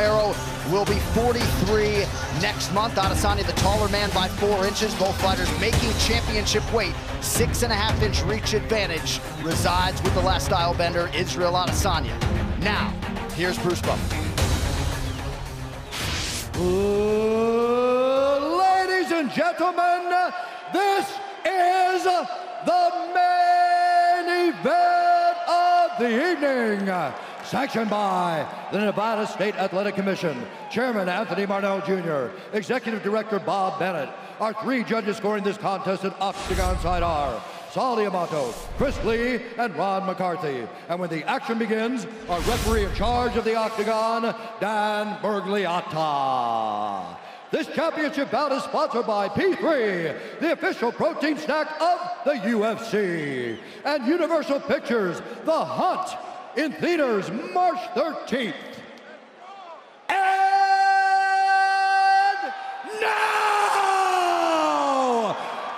Romero will be 43 next month. Adesanya, the taller man by four inches. Both fighters making championship weight. Six and a half inch reach advantage resides with the last style bender, Israel Adesanya. Now, here's Bruce Buffer. Ladies and gentlemen, this is the main event of the evening. Sanctioned by the Nevada State Athletic Commission, Chairman Anthony Marnell Jr., Executive Director Bob Bennett. Our three judges scoring this contest at Octagon side are Sal D'Amato, Chris Lee, and Ron McCarthy. And when the action begins, our referee in charge of the Octagon, Dan Miragliotta. This championship bout is sponsored by P3, the official protein snack of the UFC, and Universal Pictures, The Hunt, in theaters March 13th. And now,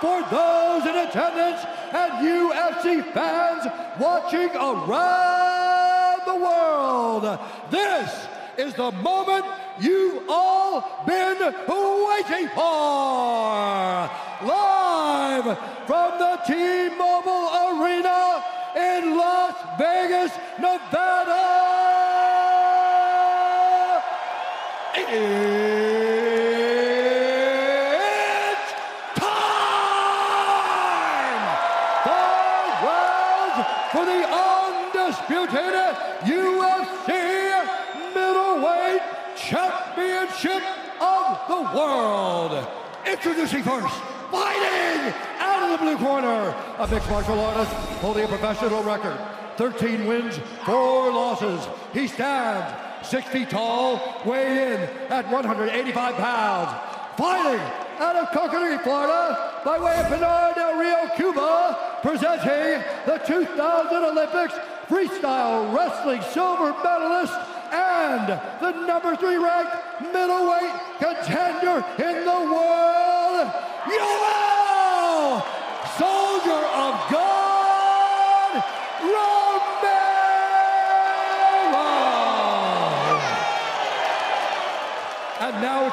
for those in attendance and UFC fans watching around the world, this is the moment you've all been waiting for. Live from the T-Mobile Arena in Las Vegas, Nevada. It's time! Rounds for the undisputed UFC middleweight championship of the world. Introducing first, fighting out of the blue corner, a mixed martial artist holding a professional record. 13 wins, 4 losses. He stands 6 feet tall, weighing in at 185 pounds. Fighting out of Coconut, Florida, by way of Pinar del Rio, Cuba, presenting the 2000 Olympics freestyle wrestling silver medalist and the number three ranked middleweight contender in the world, Yoel,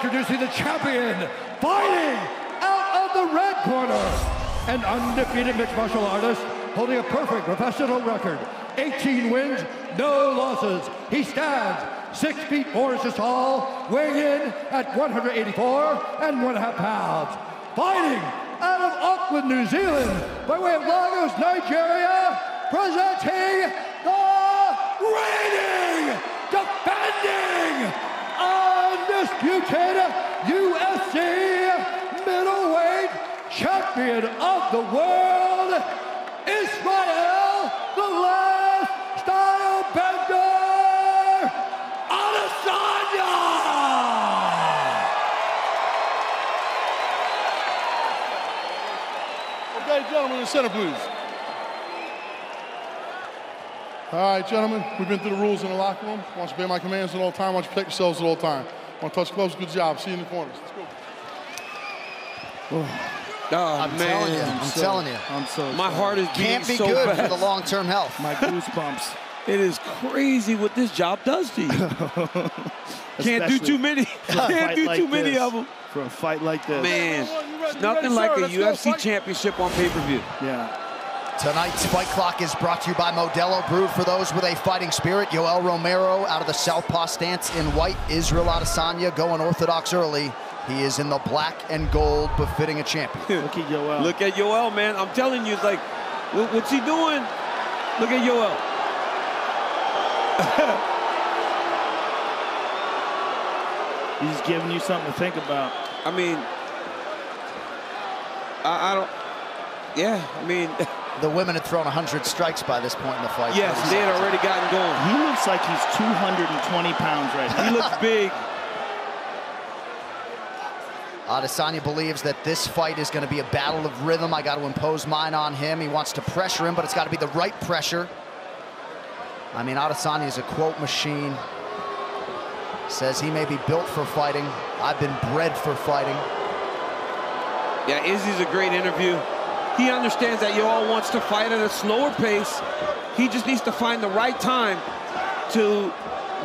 introducing the champion, fighting out of the red corner, an undefeated mixed martial artist holding a perfect professional record. 18 wins, no losses. He stands six feet four inches tall, weighing in at 184 and one and a half pounds. Fighting out of Auckland, New Zealand, by way of Lagos, Nigeria, presenting undisputed UFC uh, uh, middleweight champion of the world, Israel, the last style bender, Adesanya! Okay, gentlemen, the center, please. All right, gentlemen, we've been through the rules in the locker room. I want you to obey my commands at all time. I want you to protect yourselves at all time. I want to touch gloves. Good job. See you in the corners. Let's go. Oh, I'm man. telling you, I'm so- telling you. I'm so My heart is beating Can't be so good fast. for the long-term health. my goosebumps. It is crazy what this job does to you. Can't do too many. Can't do like too many this. of them. For a fight like this. Man, it's nothing ready, like sir? a Let's UFC championship on pay-per-view. Yeah. Tonight's Fight Clock is brought to you by Modelo, brewed for those with a fighting spirit. Yoel Romero out of the southpaw stance in white. Israel Adesanya going orthodox early. He is in the black and gold, befitting a champion. Look at Yoel. Look at Yoel, man. I'm telling you, it's like, what's he doing? Look at Yoel. He's giving you something to think about. I mean, I, I don't. Yeah, I mean, The women had thrown 100 strikes by this point in the fight. yes, they had already gotten going. He looks like he's 220 pounds right now. He looks big. Adesanya believes that this fight is going to be a battle of rhythm. I got to impose mine on him. He wants to pressure him, but it's got to be the right pressure. I mean, Adesanya is a quote machine. Says he may be built for fighting. I've been bred for fighting. Yeah, Izzy's a great interview. He understands that Yoel wants to fight at a slower pace. He just needs to find the right time to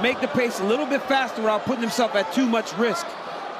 make the pace a little bit faster without putting himself at too much risk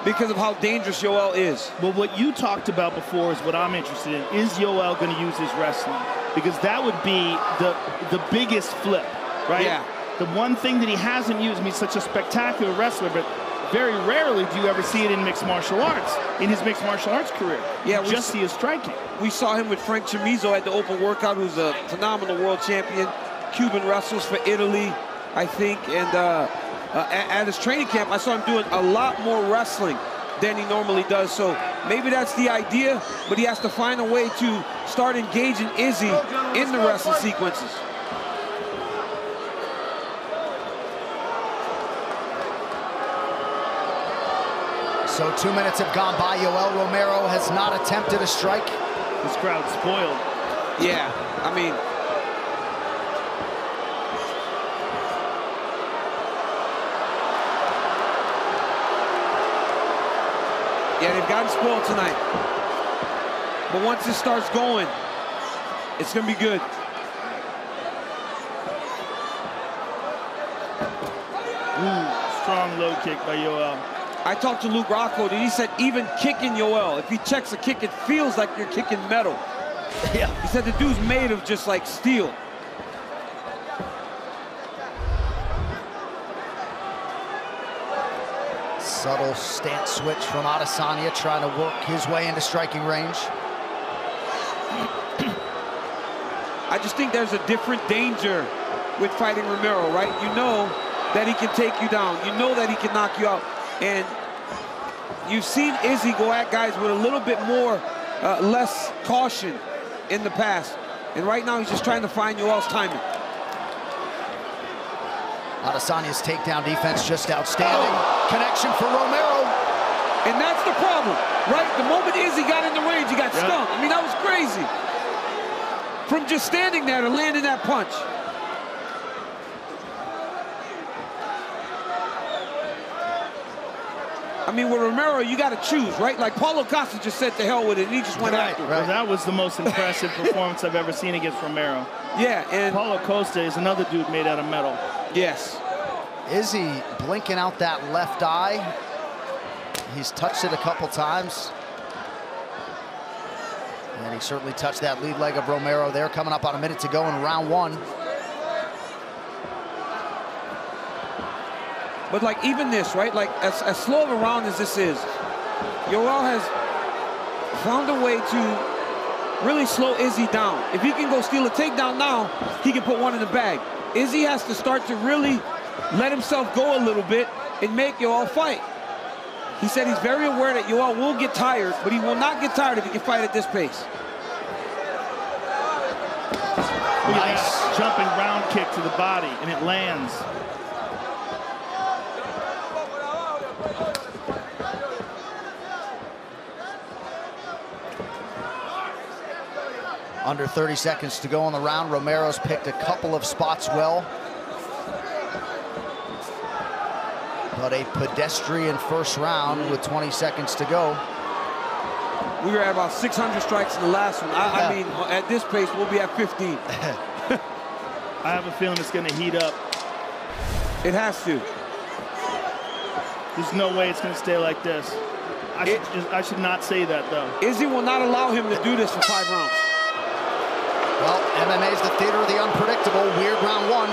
because of how dangerous Yoel is. Well, what you talked about before is what I'm interested in. Is Yoel going to use his wrestling? Because that would be the the biggest flip, right? Yeah. The one thing that he hasn't used, I mean, he's such a spectacular wrestler, but very rarely do you ever see it in mixed martial arts, in his mixed martial arts career. Yeah, you we just see his striking. We saw him with Frank Chamizo at the open workout, who's a phenomenal world champion. Cuban wrestles for Italy, I think. And uh, uh, at, at his training camp, I saw him doing a lot more wrestling than he normally does. So maybe that's the idea, but he has to find a way to start engaging Izzy in the wrestling sequences. So two minutes have gone by. Yoel Romero has not attempted a strike. This crowd's spoiled. Yeah, I mean, Yeah, they've gotten spoiled tonight. But once this starts going, it's going to be good. Ooh, strong low kick by Yoel. I talked to Luke Rockhold, and he said even kicking Yoel, if he checks a kick, it feels like you're kicking metal. Yeah. He said the dude's made of just like steel. Subtle stance switch from Adesanya trying to work his way into striking range. I just think there's a different danger with fighting Romero, right? You know that he can take you down. You know that he can knock you out. And you've seen Izzy go at guys with a little bit more, uh, less caution in the past. And right now he's just trying to find Yoel's timing. Adesanya's takedown defense just outstanding. Connection for Romero. And that's the problem, right? The moment Izzy got in the range, he got Yeah. stung. I mean, that was crazy. From just standing there to landing that punch. I mean, with Romero, you got to choose, right? Like Paulo Costa just said to hell with it, and he just went Right, after it. right. Well, that was the most impressive performance I've ever seen against Romero. Yeah, and Paulo Costa is another dude made out of metal. yes. Is he blinking out that left eye. He's touched it a couple times. And he certainly touched that lead leg of Romero there. Coming up on a minute to go in round one. But like even this, right? Like as, as slow of a round as this is, Yoel has found a way to really slow Izzy down. If he can go steal a takedown now, he can put one in the bag. Izzy has to start to really let himself go a little bit and make Yoel fight. He said he's very aware that Yoel will get tired, but he will not get tired if he can fight at this pace. Nice. jumping round kick to the body, and it lands. Under 30 seconds to go on the round. Romero's picked a couple of spots well. But a pedestrian first round with 20 seconds to go. We were at about 600 strikes in the last one. I, Yeah. I mean, at this pace, we'll be at 15. I have a feeling it's going to heat up. It has to. There's no way it's going to stay like this. I should, I should not say that, though. Izzy will not allow him to do this for five rounds. Well, MMA's the theater of the unpredictable. Weird round one.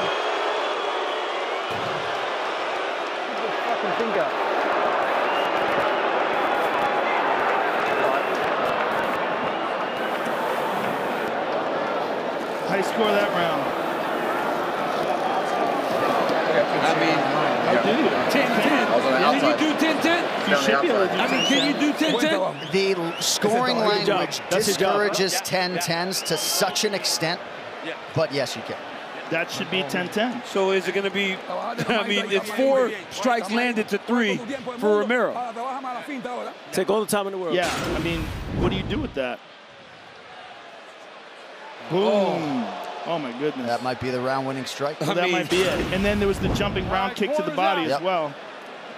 How you score that round? I mean, How do you? 10-10. was on the Can you do 10-10? You should be able to do I mean, can you do 10-10? The l- scoring Good job. Language That's discourages 10-10s to such an extent. But yes, you can. That should be 10-10. So is it going to be, I mean, it's four strikes landed to three for Romero. Take all the time in the world. Yeah, I mean, what do you do with that? Oh. Boom. Oh, my goodness. That might be the round-winning strike. So that mean- might be it. And then there was the jumping round kick to the body Yep. as well.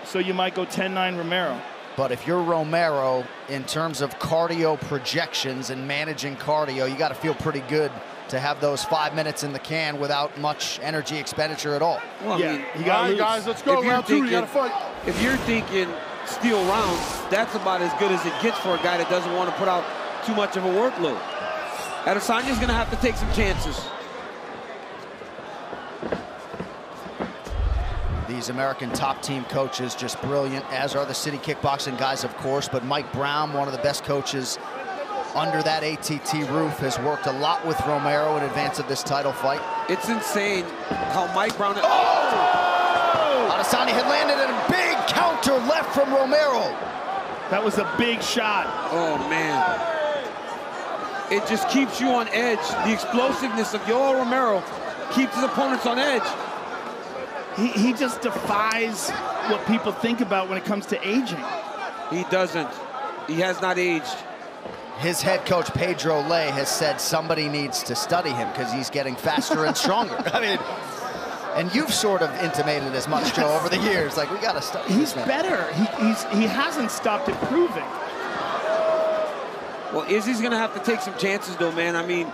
So you might go 10-9 Romero. But if you're Romero, in terms of cardio projections and managing cardio, you got to feel pretty good to have those five minutes in the can without much energy expenditure at all. Well, yeah, I mean, you got All right, guys, let's go. Round two, you got to fight. If you're thinking steal rounds, that's about as good as it gets for a guy that doesn't want to put out too much of a workload. Adesanya's going to have to take some chances. These American top team coaches just brilliant, as are the City Kickboxing guys, of course. But Mike Brown, one of the best coaches under that ATT roof, has worked a lot with Romero in advance of this title fight. It's insane how Mike Brown... Oh! Adesanya had landed a big counter left from Romero. That was a big shot. Oh, man. It just keeps you on edge. The explosiveness of Yoel Romero keeps his opponents on edge. He, he just defies what people think about when it comes to aging. He doesn't. He has not aged. His head coach, Pedro Lay, has said somebody needs to study him because he's getting faster and stronger. I mean, and you've sort of intimated as much, Joe, over the years. Like, we got to study He's better. He, he's, he hasn't stopped improving. Well, Izzy's going to have to take some chances, though, man. I mean,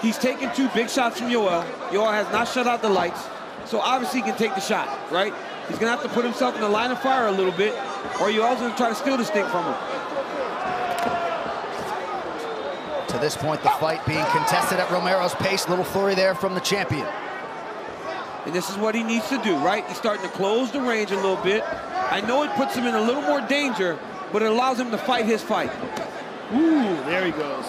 he's taken two big shots from Yoel. Yoel has not shut out the lights. So obviously he can take the shot, right? He's going to have to put himself in the line of fire a little bit, or you're also going to try to steal the stick from him. To this point, the fight being contested at Romero's pace. Little flurry there from the champion. And this is what he needs to do, right? He's starting to close the range a little bit. I know it puts him in a little more danger, but it allows him to fight his fight. Ooh, there he goes.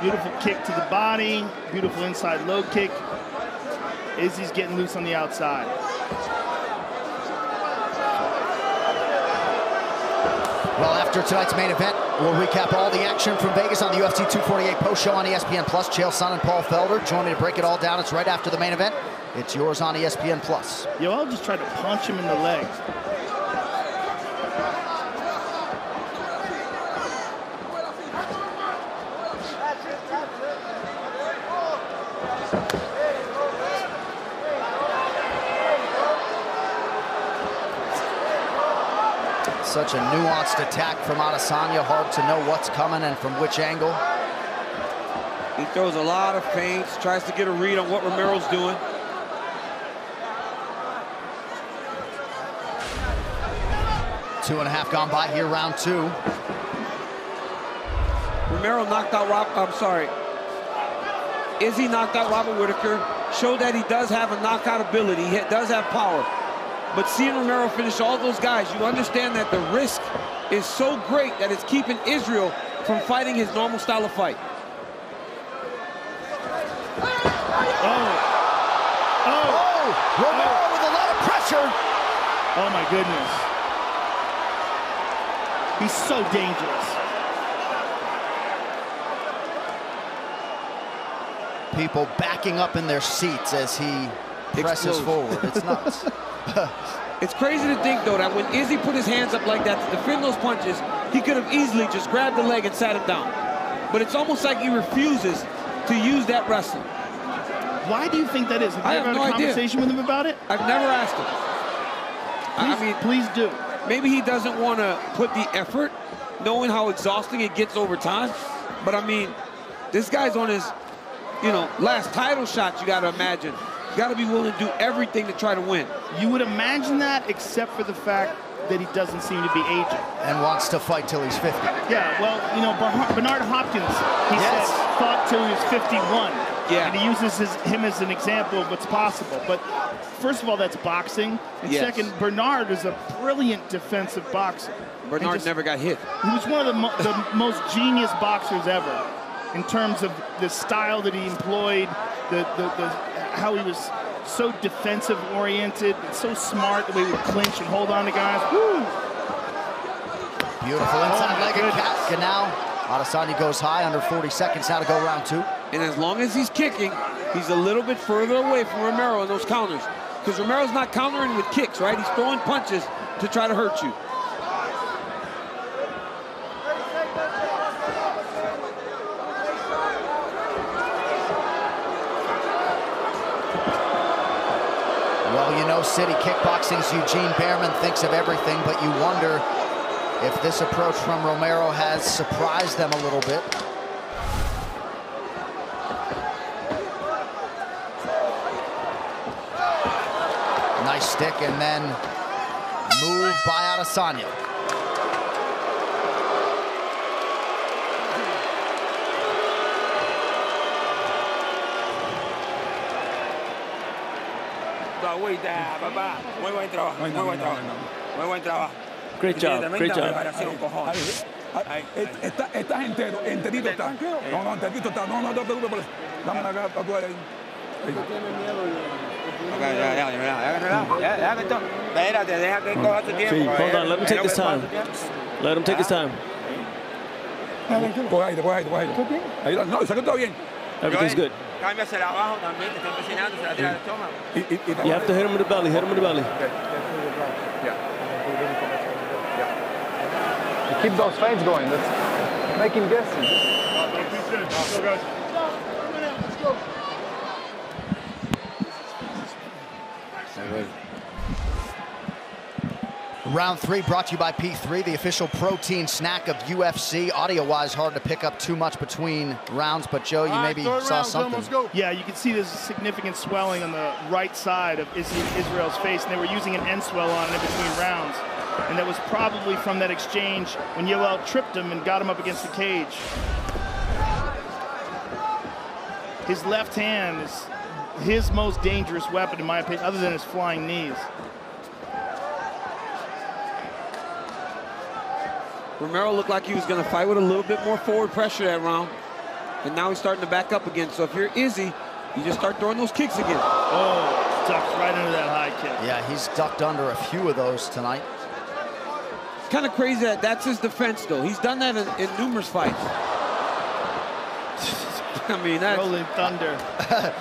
Beautiful kick to the body, beautiful inside low kick. Izzy's getting loose on the outside. Well, after tonight's main event, we'll recap all the action from Vegas on the UFC 248 post show on ESPN Plus. Chael Sonnen and Paul Felder join me to break it all down. It's right after the main event. It's yours on ESPN Plus. Yo, I'll just try to punch him in the leg. Such a nuanced attack from Adesanya. Hard to know what's coming and from which angle. He throws a lot of feints, tries to get a read on what Romero's doing. Two and a half gone by here, round two. Romero knocked out Rob, I'm sorry. Izzy knocked out Robert Whitaker, showed that he does have a knockout ability, he does have power. But seeing Romero finish all those guys, you understand that the risk is so great that it's keeping Israel from fighting his normal style of fight. Oh. Oh. Oh. Romero oh. with a lot of pressure. Oh, my goodness. He's so dangerous. People backing up in their seats as he presses forward. It's nuts. it's crazy to think, though, that when Izzy put his hands up like that to defend those punches, he could have easily just grabbed the leg and sat him down. But it's almost like he refuses to use that wrestling. Why do you think that is? Have you I have had no a conversation idea. with him about it? I've never asked him. Please, I mean, please do. Maybe he doesn't want to put the effort, knowing how exhausting it gets over time. But I mean, this guy's on his, you know, last title shot. You got to imagine got to be willing to do everything to try to win. You would imagine that, except for the fact that he doesn't seem to be aging. And wants to fight till he's 50. Yeah, well, you know, Bernard Hopkins, he yes. said, fought till he was 51. Yeah. And he uses his, him as an example of what's possible. But first of all, that's boxing. And yes. second, Bernard is a brilliant defensive boxer. Bernard just, never got hit. He was one of the, mo the most genius boxers ever in terms of the style that he employed, the, the, the how he was so defensive oriented, so smart the way he would clinch and hold on to guys. Woo! Beautiful oh, inside oh leg of Canal. Adesanya goes high under 40 seconds now to go round two. And as long as he's kicking, he's a little bit further away from Romero in those counters. Because Romero's not countering with kicks, right? He's throwing punches to try to hurt you. City Kickboxing's Eugene Bareman thinks of everything, but you wonder if this approach from Romero has surprised them a little bit. Nice stick and then move by Adesanya. Agüita, papá. Muy buen trabajo, muy buen trabajo. Muy buen trabajo. Great job, great job. Está, estás entero, enterito está. No, no, enterito está. No, no, no te preocupes. Dame la cara, tú eres. Ya, ya, ya, ya, ya, ya, ya, Espérate, deja que coja tu tiempo. Hold on, let him take his time. Let him take his time. Coge aire, coge aire, coge aire. Ahí, no, saca todo bien. Everything's eh, good. Cámbiasela abajo también, te estoy presionando, se la tira al estómago. You have to hit him in the belly, hit him in the belly. Keep those fights going. That's make him guessing. Round three brought to you by P3, the official protein snack of UFC. Audio-wise, hard to pick up too much between rounds, but Joe, you maybe saw something. Yeah, you can see there's significant swelling on the right side of Israel's face, and they were using an Enswell on it in between rounds. And that was probably from that exchange when Yoel tripped him and got him up against the cage. His left hand is his most dangerous weapon, in my opinion, other than his flying knees. Romero looked like he was going to fight with a little bit more forward pressure that round. And now he's starting to back up again. So if you're Izzy, you just start throwing those kicks again. Oh, ducks right into that high kick. Yeah, he's ducked under a few of those tonight. It's kind of crazy that that's his defense, though. He's done that in, in numerous fights. I mean, that's... Rolling thunder.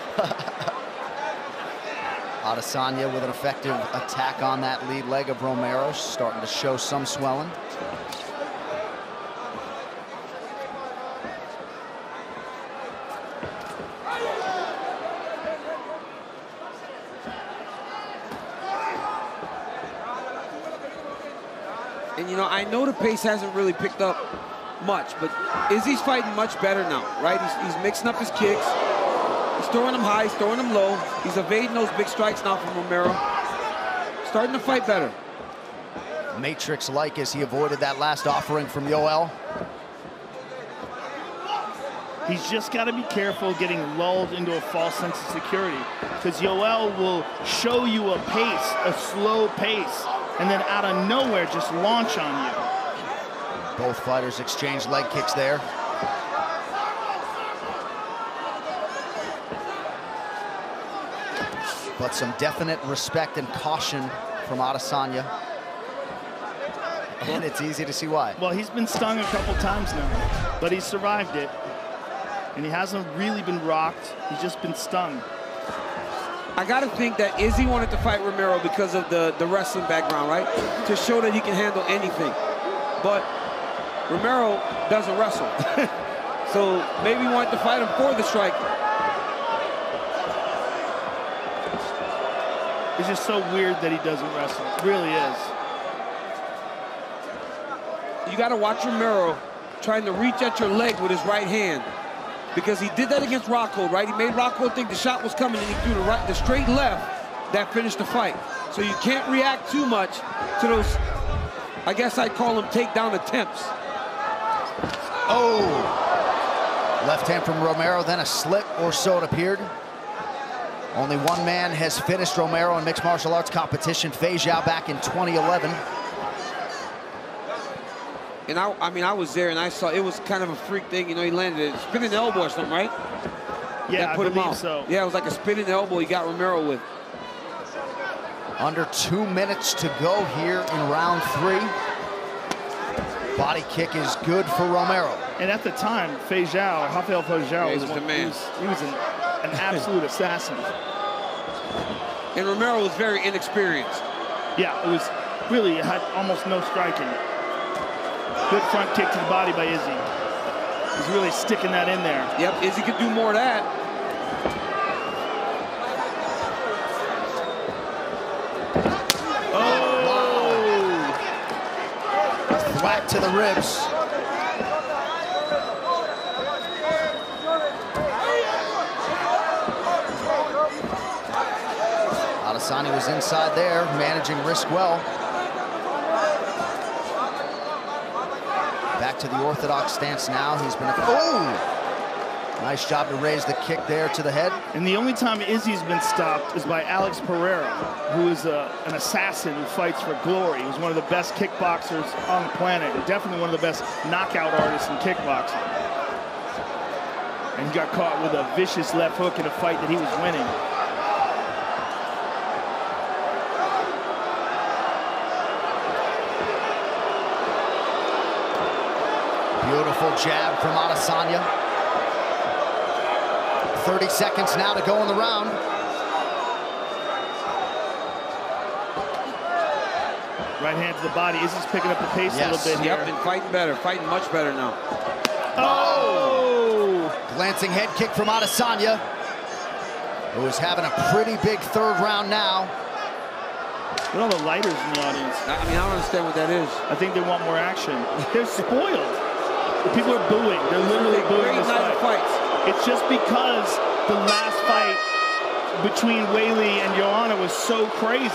Adesanya with an effective attack on that lead leg of Romero, starting to show some swelling. And you know, I know the pace hasn't really picked up much, but Izzy's fighting much better now, right? He's, he's mixing up his kicks. He's throwing them high, he's throwing them low. He's evading those big strikes now from Romero. Starting to fight better. Matrix-like as he avoided that last offering from Yoel. He's just got to be careful getting lulled into a false sense of security because Yoel will show you a pace, a slow pace, and then out of nowhere just launch on you. Both fighters exchange leg kicks there. But some definite respect and caution from Adesanya. And it's easy to see why. Well, he's been stung a couple times now, but he's survived it. And he hasn't really been rocked. He's just been stung. I got to think that Izzy wanted to fight Romero because of the, the wrestling background, right? To show that he can handle anything. But Romero doesn't wrestle. so maybe he wanted to fight him for the strike. It's just so weird that he doesn't wrestle. It really is. You got to watch Romero trying to reach at your leg with his right hand because he did that against Rockhold, right? He made Rockhold think the shot was coming and he threw the, right, the straight left that finished the fight. So you can't react too much to those, I guess I'd call them takedown attempts. Oh! Left hand from Romero, then a slip or so it appeared. Only one man has finished Romero in mixed martial arts competition, Feijão back in 2011. And I, I mean, I was there and I saw it was kind of a freak thing. You know, he landed a spinning elbow or something, right? Yeah, that I him believe out. so. Yeah, it was like a spinning elbow he got Romero with. Under two minutes to go here in round three. Body kick is good for Romero. And at the time, Feijão, Zhao, Rafael Feijão, Yeah, he was, was one- man. He was, he was an, an absolute assassin. And Romero was very inexperienced. Yeah, it was really it had almost no striking. Good front kick to the body by Izzy. He's really sticking that in there. Yep, Izzy could do more of that. Oh! Whack to the ribs. Adesanya was inside there, managing risk well. Back to the orthodox stance now. He's been, oh! Nice job to raise the kick there to the head. And the only time Izzy's been stopped is by Alex Pereira, who is a, an assassin who fights for glory. He's one of the best kickboxers on the planet, definitely one of the best knockout artists in kickboxing. And he got caught with a vicious left hook in a fight that he was winning. Beautiful jab from Adesanya. 30 seconds now to go in the round. Right hand to the body. Izzy's picking up the pace Yes. a little bit Yep, here. and fighting better, fighting much better now. Oh! oh! Glancing head kick from Adesanya, who is having a pretty big third round now. Look at all the lighters in the audience. I mean, I don't understand what that is. I think they want more action. They're spoiled. The people are booing. They're literally booing Great this night of fight. fights. It's just because the last fight between Weili and Joanna was so crazy.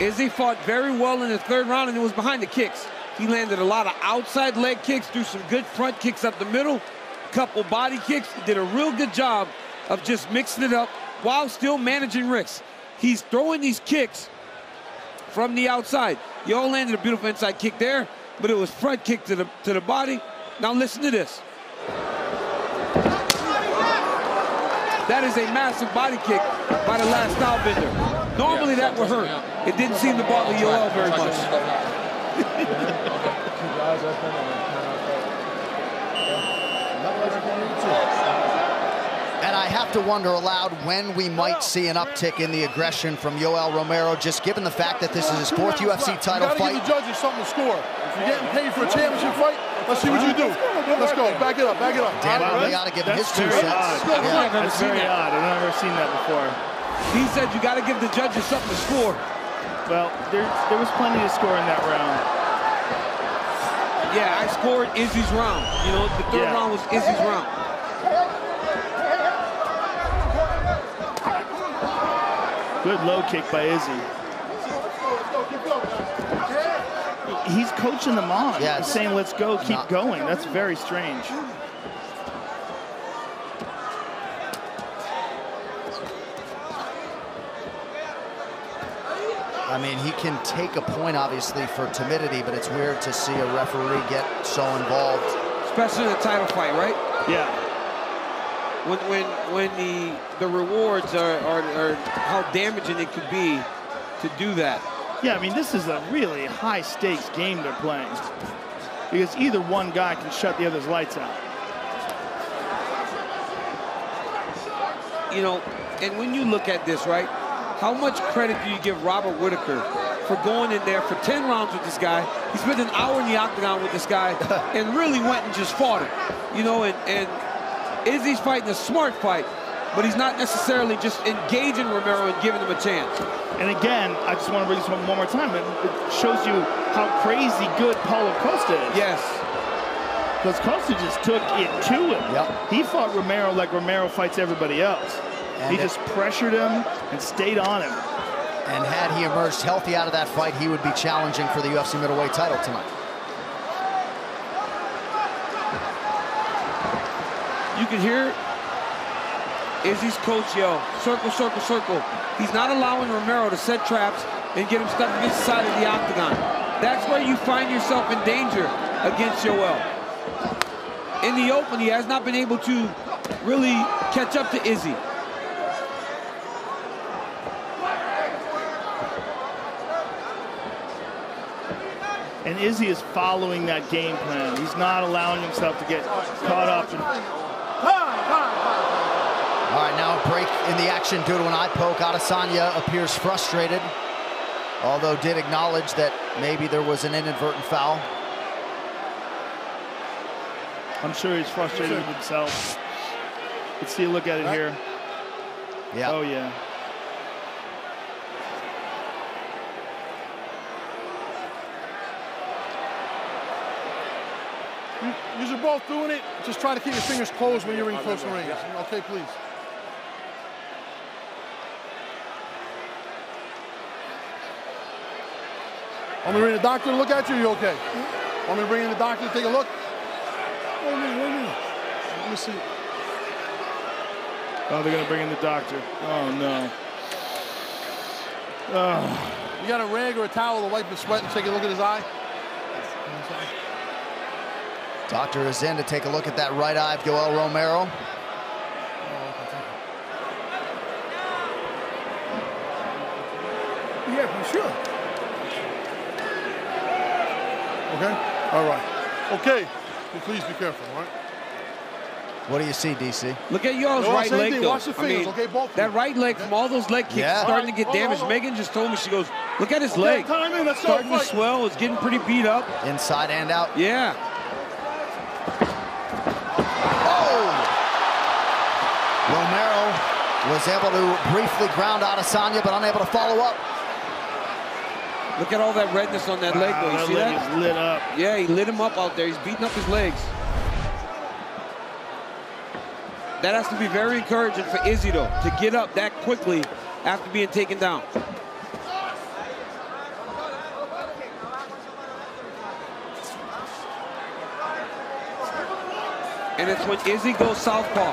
Izzy fought very well in the third round, and it was behind the kicks. He landed a lot of outside leg kicks, threw some good front kicks up the middle, couple body kicks. He did a real good job of just mixing it up while still managing risks. He's throwing these kicks from the outside. Y'all landed a beautiful inside kick there, but it was front kick to the to the body. Now listen to this. That is a massive body kick by the last style bender. Normally that would hurt. It didn't seem to bother Yoel very much. And I have to wonder aloud when we might see an uptick in the aggression from Yoel Romero, just given the fact that this is his fourth UFC title you gotta fight. give the judges something to score. If you're getting paid for a championship fight, let's see what you do. Let's go. Back it up. Back it up. Damn it, All right, we gotta give him his two very cents. odd. Yeah. That's very odd. I've never seen that before. He said you got to give the judges something to score. Well, there, there was plenty to score in that round. Yeah, I scored Izzy's round. You know, the third Yeah. round was Izzy's round. Good low kick by Izzy. He's coaching them on. Yes. He's saying, let's go, keep Not- going. That's very strange. I mean, he can take a point, obviously, for timidity, but it's weird to see a referee get so involved. Especially in a title fight, right? Yeah. When when when the the rewards are, are, are how damaging it could be to do that. Yeah, I mean, this is a really high stakes game they're playing. Because either one guy can shut the other's lights out. You know, and when you look at this, right? How much credit do you give Robert Whitaker for going in there for 10 rounds with this guy? He spent an hour in the octagon with this guy and really went and just fought him. You know, and, and Izzy's fighting a smart fight, but he's not necessarily just engaging Romero and giving him a chance. And again, I just want to bring this one one more time. It, it shows you how crazy good Paulo Costa is. Yes. Because Costa just took it to him. Yep. He fought Romero like Romero fights everybody else. And he it- just pressured him and stayed on him. And had he emerged healthy out of that fight, he would be challenging for the UFC middleweight title tonight. You can hear Izzy's coach yell, circle, circle, circle. He's not allowing Romero to set traps and get him stuck against the side of the octagon. That's where you find yourself in danger against Yoel. In the open, he has not been able to really catch up to Izzy. And Izzy is following that game plan. He's not allowing himself to get caught up. In- All right, now a break in the action due to an eye poke. Adesanya appears frustrated, although did acknowledge that maybe there was an inadvertent foul. I'm sure he's frustrated with himself. Let's see a look at it here. Yeah. Oh, yeah. you're both doing it. Just try to keep your fingers closed when you're in close range. Okay, please. Want me to bring the doctor to look at you? You okay? Want me to bring in the doctor to take a look? Wait a minute, wait a minute. Let me see. Oh, they're gonna bring in the doctor. Oh no. Oh. You got a rag or a towel to wipe the sweat and take a look at his eye? Doctor is in to take a look at that right eye of Yoel Romero. Yeah, for sure. Okay? All right. Okay. Well, please be careful, all right? What do you see, DC? Look at Yoel's No, right same leg, thing. though. Watch the I mean, okay, both of that right leg from all those leg kicks Yeah. is starting to get Hold on, damaged. hold on. Megan just told me, she goes, look at his Okay, leg. time in, let's go, starting to swell. It's getting pretty beat up. Inside and out. Yeah. Oh! Romero was able to briefly ground out Adesanya, but unable to follow up. Look at all that redness on that leg, though. You that see leg that? is lit up. Yeah, he lit him up out there. He's beating up his legs. That has to be very encouraging for Izzy, though, to get up that quickly after being taken down. And it's when Izzy goes southpaw,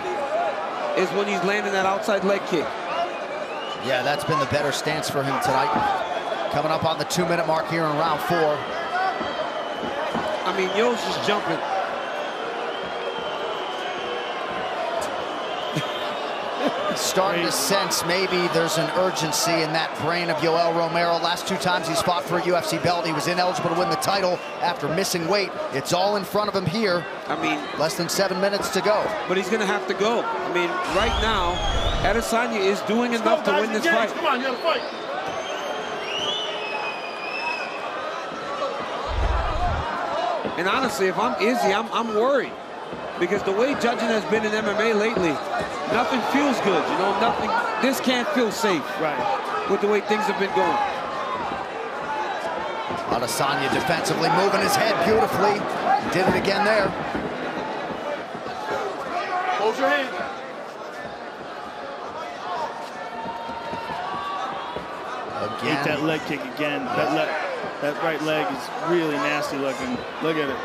is when he's landing that outside leg kick. Yeah, that's been the better stance for him tonight. Coming up on the two-minute mark here in round four. I mean, Yo's just jumping. Starting to sense maybe there's an urgency in that brain of Yoel Romero. Last two times he's fought for a UFC belt, he was ineligible to win the title after missing weight. It's all in front of him here. I mean, Less than seven minutes to go. but he's going to have to go. I mean, right now, Adesanya is doing enough to Guys, win this engage. fight. Come on, you gotta fight. And honestly, if I'm Izzy, I'm, I'm worried. Because the way judging has been in MMA lately, nothing feels good. You know, nothing, this can't feel safe Right. with the way things have been going. Adesanya defensively moving his head beautifully. Did it again there. Close your hand. Hate that leg kick again. That le that right leg is really nasty looking. Look at it.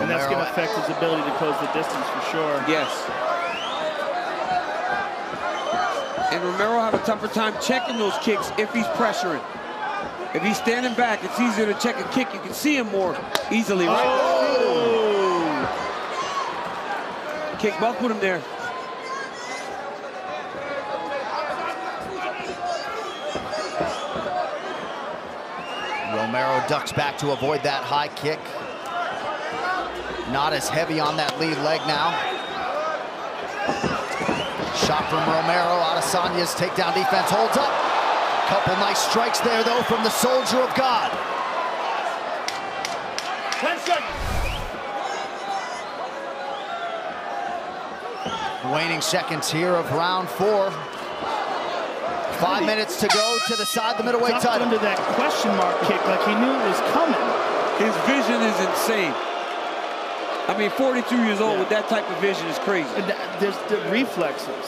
And that's going to affect his ability to close the distance for sure. Yes. And Romero have a tougher time checking those kicks if he's pressuring. If he's standing back, it's easier to check a kick. You can see him more easily, right? Oh! Kick with him there. Ducks back to avoid that high kick. Not as heavy on that lead leg now. Shot from Romero. Adesanya's takedown defense holds up. Couple nice strikes there, though, from the Soldier of God. 10. Waning seconds here of round four. Five minutes to go to decide the middleweight Ducked title. under that question mark kick like he knew it was coming. His vision is insane. I mean, 42 years old with that type of vision is crazy. And th- There's the reflexes.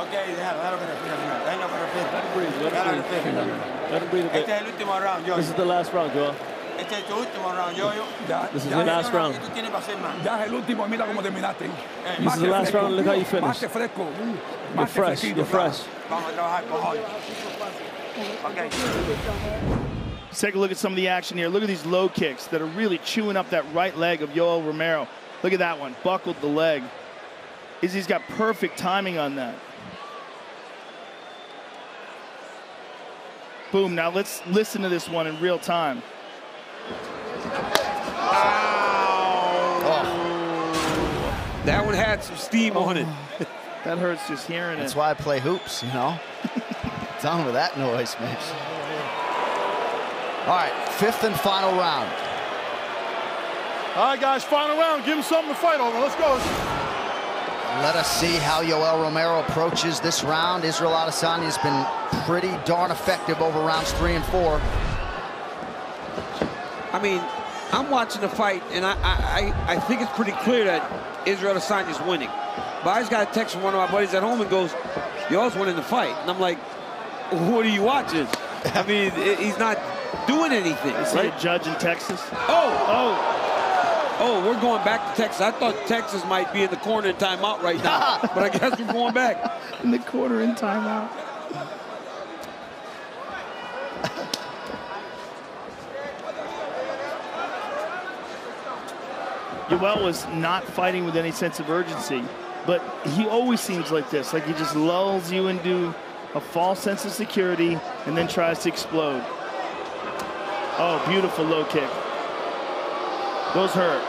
Ok, déjalo, déjalo que respire, señor. Déjalo que respire. Let him breathe. Let him que breathe. respire. Let him breathe a bit. es el último round, yo. This is the last round, Joel. Este es tu último round, yo, yo. Ya, This is ya, the last round. ¿Qué tú tienes para hacer más? ya es el último, mira cómo terminaste. This is the last round. Look how you Más que fresco. uh, You're Más fresh. fresquito, You're fresh. Vamos a trabajar, cojón. Ok. Let's take a look at some of the action here. Look at these low kicks that are really chewing up that right leg of Yoel Romero. Look at that one, buckled the leg. Izzy's got perfect timing on that. Boom, now let's listen to this one in real time. That one had some steam on it. That hurts just hearing That's it. That's why I play hoops, you know? Done with that noise, man. Oh, All right, fifth and final round. All right, guys, final round. Give him something to fight over. Let's go. Let us see how Yoel Romero approaches this round. Israel Adesanya has been pretty darn effective over rounds three and four. I mean, I'm watching the fight, and I, I, I think it's pretty clear that Israel Adesanya is winning. But I just got a text from one of my buddies at home and goes, Yoel's winning the fight. And I'm like, what are you watching? I mean, he's not doing anything. Is right? he a judge in Texas? Oh! Oh! Oh, we're going back to Texas. I thought Texas might be in the corner in timeout right now, but I guess we're going back. In the corner in timeout. Yoel was not fighting with any sense of urgency, but he always seems like this, like he just lulls you into a false sense of security and then tries to explode. Oh, beautiful low kick. Those hurt.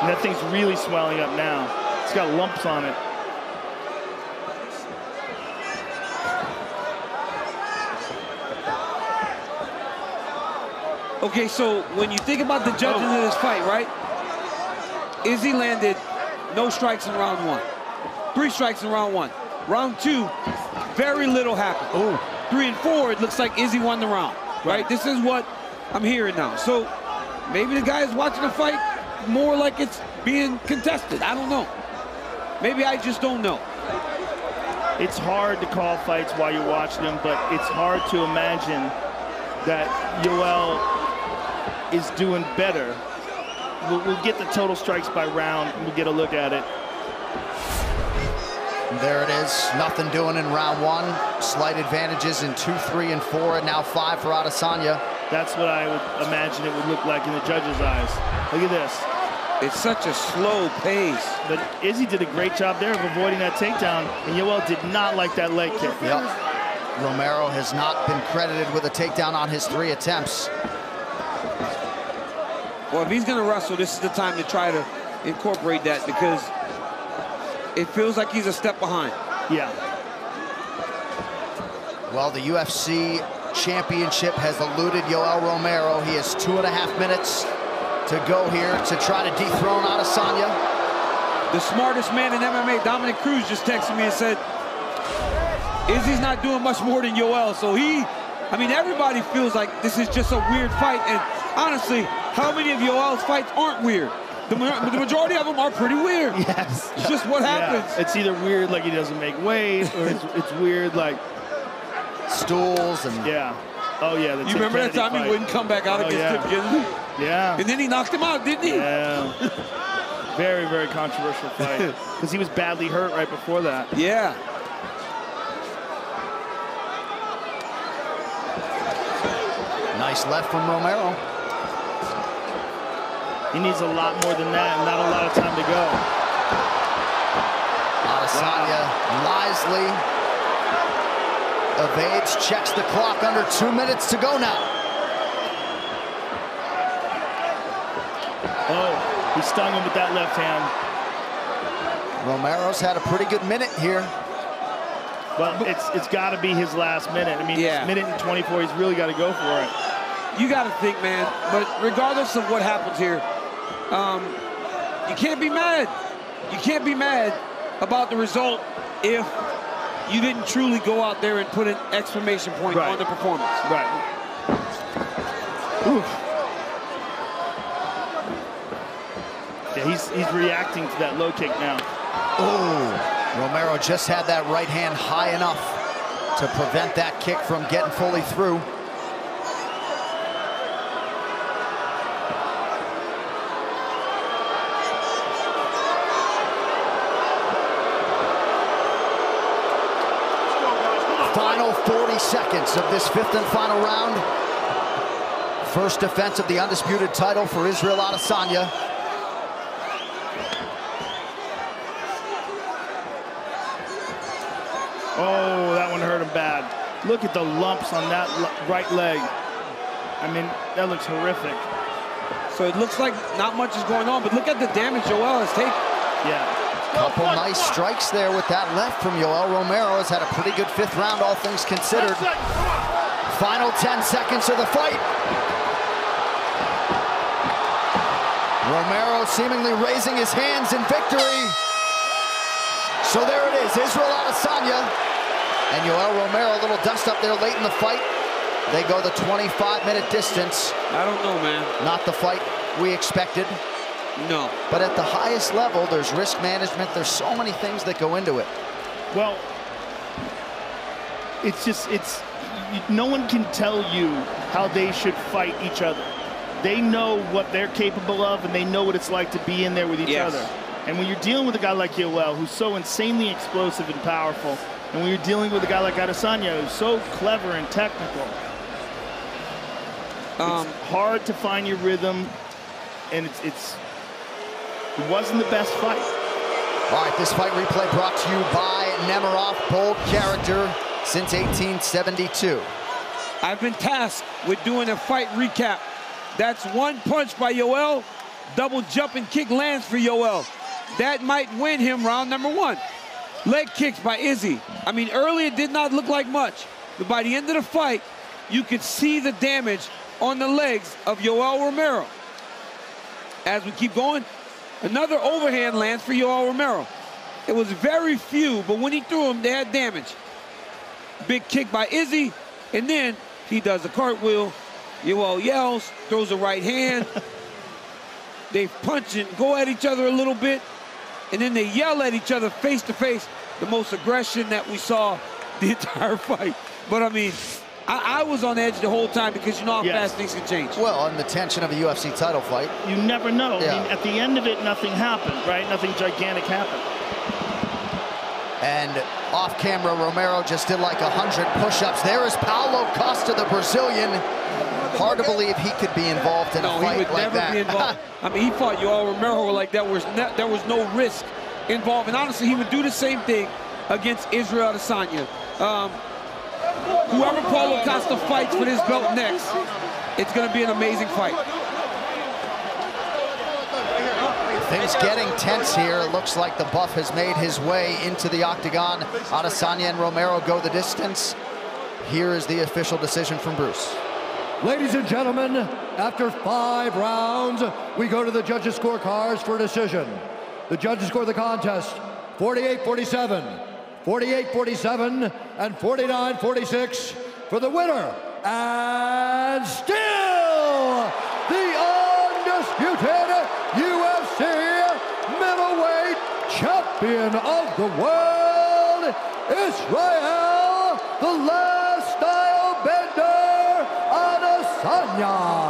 And that thing's really swelling up now. It's got lumps on it. Okay, so when you think about the judges oh. of this fight, right? Izzy landed no strikes in round one. Three strikes in round one. Round two, very little happened. Ooh. Three and four, it looks like Izzy won the round, right? This is what I'm hearing now. So maybe the guy is watching the fight more like it's being contested. I don't know. Maybe I just don't know. It's hard to call fights while you're watching them, but it's hard to imagine that Yoel is doing better We'll, we'll, get the total strikes by round. We'll get a look at it. There it is. Nothing doing in round one. Slight advantages in two, three, and four, and now five for Adesanya. That's what I would imagine it would look like in the judge's eyes. Look at this. It's such a slow pace. But Izzy did a great job there of avoiding that takedown, and Yoel did not like that leg kick. Yep. Romero has not been credited with a takedown on his three attempts. Well, if he's going to wrestle, this is the time to try to incorporate that because it feels like he's a step behind. Yeah. Well, the UFC championship has eluded Yoel Romero. He has two and a half minutes to go here to try to dethrone Adesanya. The smartest man in MMA, Dominick Cruz, just texted me and said, Izzy's not doing much more than Yoel. So he, I mean, everybody feels like this is just a weird fight. And honestly, how many of Yoel's fights aren't weird? The, the, majority of them are pretty weird. Yes. It's just what happens. Yeah. It's either weird like he doesn't make weight, or it's, it's weird like stools and yeah. Oh yeah. You remember Kennedy that time fight. he wouldn't come back out oh, against yeah. Tim Kennedy? Yeah. And then he knocked him out, didn't he? Yeah. very very controversial fight because he was badly hurt right before that. Yeah. Nice left from Romero. He needs a lot more than that and not a lot of time to go. Adesanya wow. wisely evades, checks the clock under two minutes to go now. Oh, he stung him with that left hand. Romero's had a pretty good minute here. Well, it's it's got to be his last minute. I mean, yeah. minute and 24, he's really got to go for it. You got to think, man. But regardless of what happens here, um, you can't be mad. You can't be mad about the result if you didn't truly go out there and put an exclamation point right. on the performance. Right. Oof. Yeah, he's he's reacting to that low kick now. Oh, Romero just had that right hand high enough to prevent that kick from getting fully through. Final 40 seconds of this fifth and final round. First defense of the undisputed title for Israel Adesanya. Oh, that one hurt him bad. Look at the lumps on that right leg. I mean, that looks horrific. So it looks like not much is going on, but look at the damage Yoel has taken. Yeah. Couple nice strikes there with that left from Yoel Romero. Has had a pretty good fifth round, all things considered. Final 10 seconds of the fight. Romero seemingly raising his hands in victory. So there it is, Israel Adesanya. And Yoel Romero, a little dust up there late in the fight. They go the 25-minute distance. I don't know, man. Not the fight we expected. No. But at the highest level, there's risk management. There's so many things that go into it. Well, it's just, it's, no one can tell you how they should fight each other. They know what they're capable of, and they know what it's like to be in there with each Yes. other. And when you're dealing with a guy like Yoel, who's so insanely explosive and powerful, and when you're dealing with a guy like Adesanya, who's so clever and technical, Um, it's hard to find your rhythm, and it's, it's it wasn't the best fight. All right, this fight replay brought to you by Nemiroff, bold character since 1872. I've been tasked with doing a fight recap. That's one punch by Yoel, double jumping kick lands for Yoel. That might win him round number one. Leg kicks by Izzy. I mean, early it did not look like much, but by the end of the fight, you could see the damage on the legs of Yoel Romero. As we keep going, another overhand lands for Yoel Romero. It was very few, but when he threw them, they had damage. Big kick by Izzy, and then he does a cartwheel. Yoel yells, throws a right hand. they punch and go at each other a little bit, and then they yell at each other face to face. The most aggression that we saw the entire fight. But I mean, I, I was on edge the whole time because you know how Yes. fast things can change. Well, and the tension of a UFC title fight. You never know. Yeah. I mean, at the end of it, nothing happened, right? Nothing gigantic happened. And off camera, Romero just did like 100 push-ups. There is Paulo Costa, the Brazilian. Hard to believe he could be involved in no, a fight he would like never that. be involved. I mean, he fought Yoel Romero like that was ne- there was no risk involved. And honestly, he would do the same thing against Israel Adesanya. Um, whoever Paulo Costa fights for this belt next, it's going to be an amazing fight. Things getting tense here. It looks like the buff has made his way into the octagon. Adesanya and Romero go the distance. Here is the official decision from Bruce. Ladies and gentlemen, after five rounds, we go to the judges' scorecards for a decision. The judges score the contest 48-47, 48-47, and 49-46 for the winner. And still, the undisputed UFC middleweight champion of the world, Israel, the last style bender, Adesanya.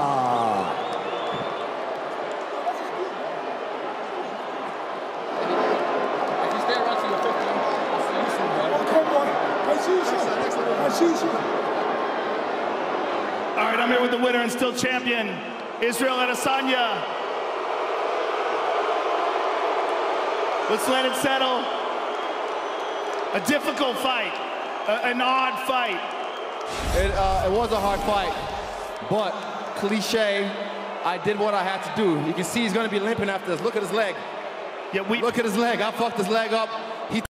All right, I'm here with the winner and still champion, Israel Adesanya. Let's let it settle. A difficult fight, a- an odd fight. It, uh, it was a hard fight, but cliche, I did what I had to do. You can see he's gonna be limping after this. Look at his leg. Yeah, we look at his leg. I fucked his leg up.